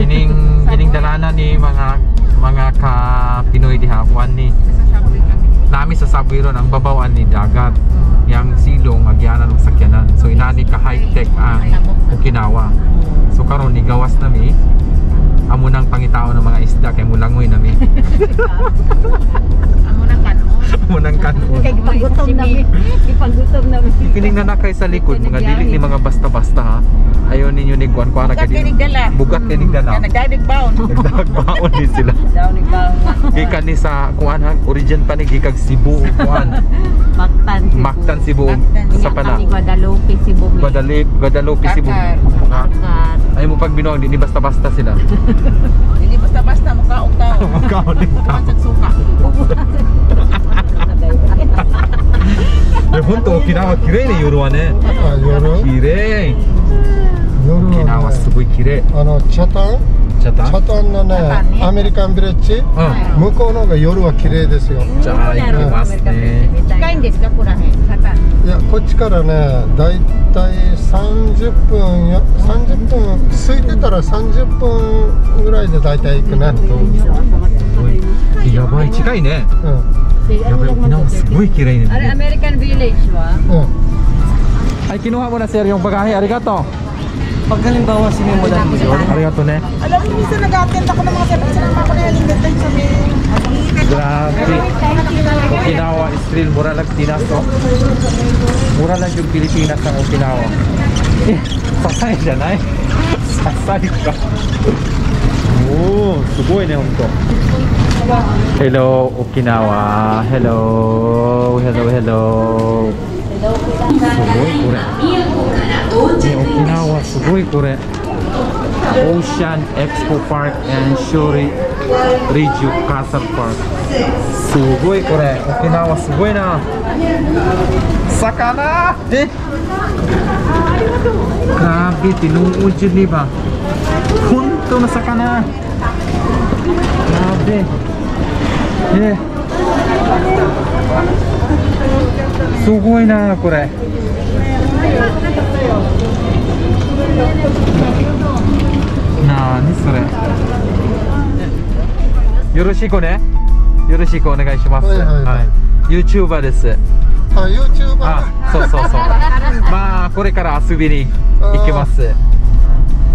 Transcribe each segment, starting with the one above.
Kining kining dalanan ni mga mga ka Pinoy diha kuan ni. Nami sa subway ron ang babawaan ni dagat. Yang silong agyanan ug sakyanan so inani ka high tech ang Okinawa. So karon ni gawas nami amo nang pangitao ng mga isda kay mulangoy nami Amo na kanon. amo nang kanon. Kaya gipagutom namin. Gipagutom namin. kining nanakay sa likod mga dili ni mga basta-basta ha? Ayon ninyo ni kuan kuan kinig dala. bugat kining dala nagdadig baon. nagdagbaon ni sila. Ni bang gikan ni sa kuan ha? Origin pa ni gikag Cebu kuan. Mactan. Cebu. Mactan Cebu. Sa pana. Guadalupe, Cebu. Guadalupe Guadalupe Cebu. Ay mo pag binuang di ni basta-basta sila Hindi basta-basta mukhaong tao. Mukhaong din tao. Bukan sa suka. Eh, 本当沖縄綺麗ね夜はねあ夜綺麗夜沖縄すごい綺麗あのチャタンチャタンのねチャタンね。アメリカンビレッジ。う向こうの方が夜は綺麗ですよ。んじゃあ行きますね。近いんですか、ここらへん。サタン。いやこっちからねだいたい30分や30分空いてたら30分ぐらいでだいたい行くね。やばい近いね。うんやばい沖縄すごい綺麗ね。Are American Village wa? うん。ay kinuha mo na sir yung bagahe arigato Pag halimbawa sinimulan mo yun, Arigato ne. Alam mo, minsan nag-attend ako ng mga service ng mga kulayaling gatay sa may... Grabe. Okinawa is real. Mura lang Pinas, no? Mura lang yung Pilipinas ng Okinawa. Eh, sasay dyan, ay. Sasay ka. Oh, suboy na yung to. Hello, Okinawa. Hello, hello, hello. 縄すごいこれ Ocean Expo Park and Shuri Riju Castle Park すごいこれ沖縄すごいな魚え Grabe, tinuod yun di ba? Punto na sakana. Grabe. Eh. すごいなこれ。なあにそれ。よろしくね。よろしくお願いします。はいはいはい YouTuber です。あ YouTuber あ、そうそうそう。まあこれから遊びに行きます。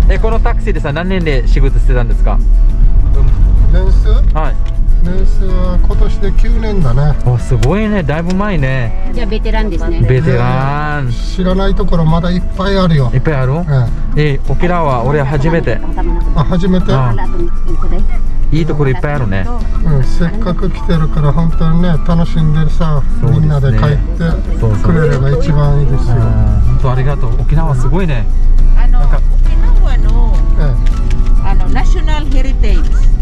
え、このタクシーでさ何年で仕事してたんですか？年数はい。年数は今年で9年だねおすごいね、だいぶ前ね。じゃあベテランですね。ベテラン。知らないところまだいっぱいあるよいっぱいある？ええ、沖縄俺初めて。えあ初めて？いいところいっぱいあるね。うん、せっかく来てるから本当にね楽しんでさ、そうですねみんなで帰ってくれれば一番いいですよ、本当ありがとう。沖縄すごいね。あの、沖縄の、えあの、ナショナルヘリテージ。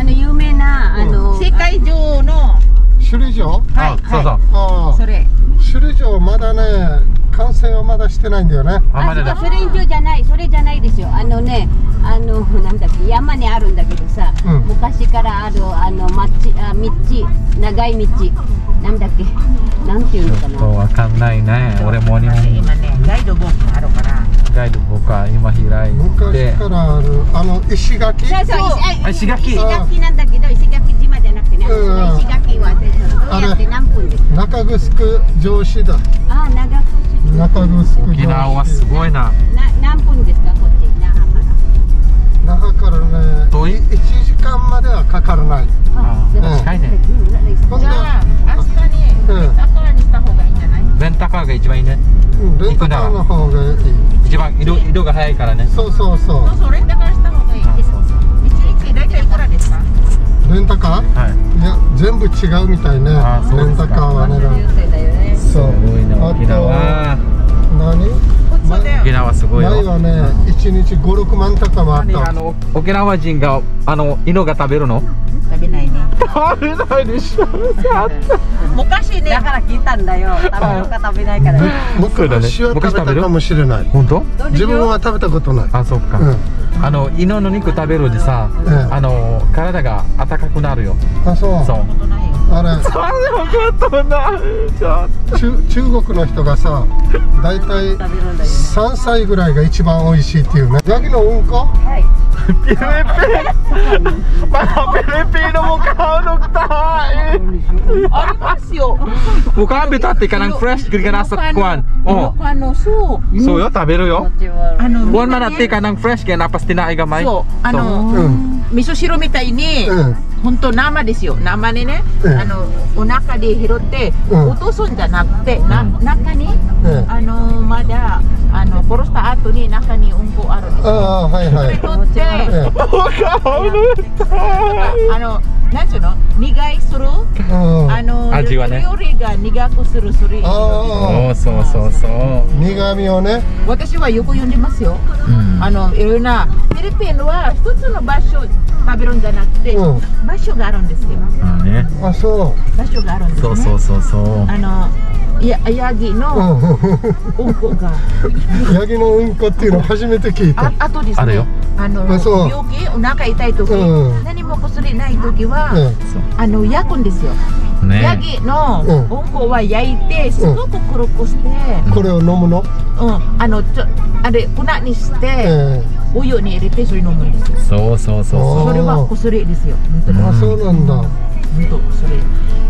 あの有名なあの世界上の、え首里城？あ、そうそう。ああそれ。首里城まだね完成はまだしてないんだよねあ、まだだ。それ以上じゃない、それじゃないですよ。あのね、あのなんだっけ山にあるんだけどさ、うん昔からあるあの町あ道長い道なんだっけなんていうのかちょっとな。わかんないね。俺も日本今ね、ガイドブックあるから。ガイド僕は今開い昔て。からあるあの石垣？そうそうあ石垣。石垣なんだけど石垣島じゃなくてね、うん。石垣はどうやって何分ですか？中城城市だ。あ長く中城城沖縄はすごいな。な何分ですかこっち？那覇から。那覇からね遠い。1時間まではかからない。あでも近いね。に、うんレンタカーが一番いいね。うんレンタカーの方がいい。一番移動移動が早いからね。そうそうそそう。そう、レンタカーした方がいい。あそうそう一日大体いくらですかうレンタカー？はい。いや全部違うみたいね。レンタカーはねすそうごいなあ沖縄。と何？沖縄すごいよ。前はね。1日56万高もあった。何あの沖縄人があの犬が食べるの？食べないね。食べないでしょ。昔ね、から聞いたんだよ。食べるか食べないから。そうだね昔は食べたかもしれない本当？自分は食べたことないあ、そっか。うんあの犬の肉食べるでさ、ええあの体が温かくなるよ。あそうそう。あれ残念中国の人がさ大体3歳ぐらいが一番美味しいっていうね。ヤギのうんはい。ピリピリ。ピリピリのも買うのくありますよ。僕は見たってからフレッシュグリガラサクワン。おおそう。よ食べるよ。あのワンマナってからフレッシュゲンアパスティナイガマイそう。あの味噌汁みたいに本当生ですよ。生でね、うんあのお腹で拾って、うん。落とすんじゃなくて、な中に、うんあのまだあの殺した後に中にうんこあるんですあよ。あはいはい。取って、えあのなんちゅうの？苦いする、えうん。あの味はね。料理が苦くするする。ああそうそうそう。苦味をね。私はよく読んでますよ、うん。あのいろんなフィリピンは一つの場所食べるんじゃなくて、うん。場所があるんですよ。まあね。あそ場所があるんですね。そうそうそうそう。あのやヤギうのうん。うんこが。ヤギのうんこっていうの初めて聞いあた。あとですね。ああの病気お腹痛い時、うん。何も薬ない時は、うん。あの焼くんですよ、ヤね。ギのうん。うんこは焼いてすごく黒くして、これを飲むの？うん。あのちょあれ粉にして、えお湯に入れてそれ飲むんですよ。そうそうそうそれは薬ですよ。あそうなんだ。本当それ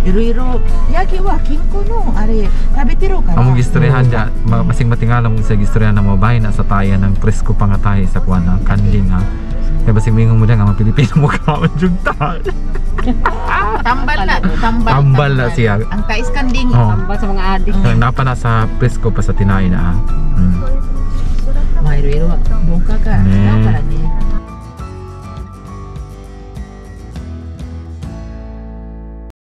いろいろヤギは健康のあれ食べてるから Among gistoryahan dyan, ma- masing matingala mong sa gistoryahan na mabahay na sa taya ng presko pa nga tayo sa kuwan ng kanding ha. Kaya basing mingon mo dyan nga mga Pilipino mo kaon yung tayo. tambal na tambal Tambal na siya. ang tais kanding Oh. Tambal sa mga adik. Kaya napa na sa presko pa sa tinay na ha. Mm. まあいろいろ文化が違うからね